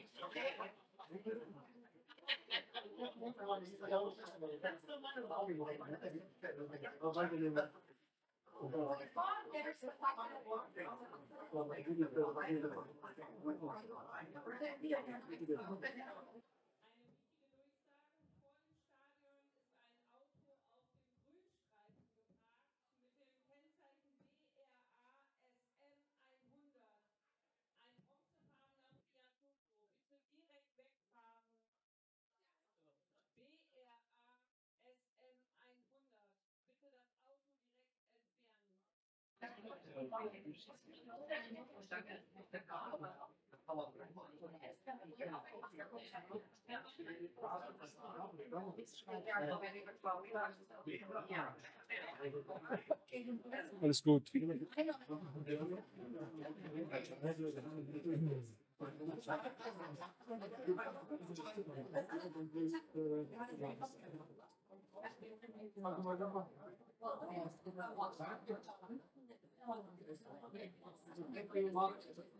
Well, I didn't feel like I had a... Well, I didn't feel like I had a... Alles gut. Thank you.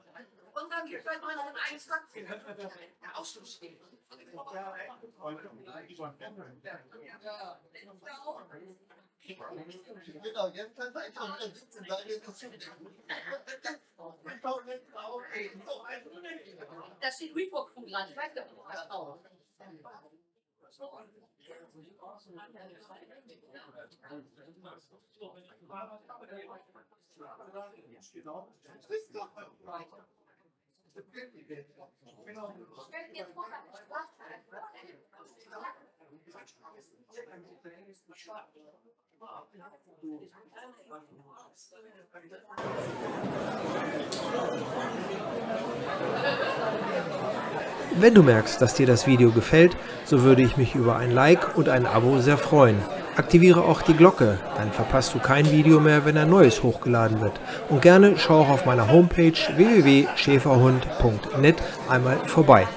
Genau, jetzt kann man einfach wieder sitzen, da geht es Da steht Reebok dran. Ich weiß gar nicht, was vor, eine Wenn du merkst, dass dir das Video gefällt, so würde ich mich über ein Like und ein Abo sehr freuen. Aktiviere auch die Glocke, dann verpasst du kein Video mehr, wenn ein neues hochgeladen wird. Und gerne schau auch auf meiner Homepage www.schäferhund.net einmal vorbei.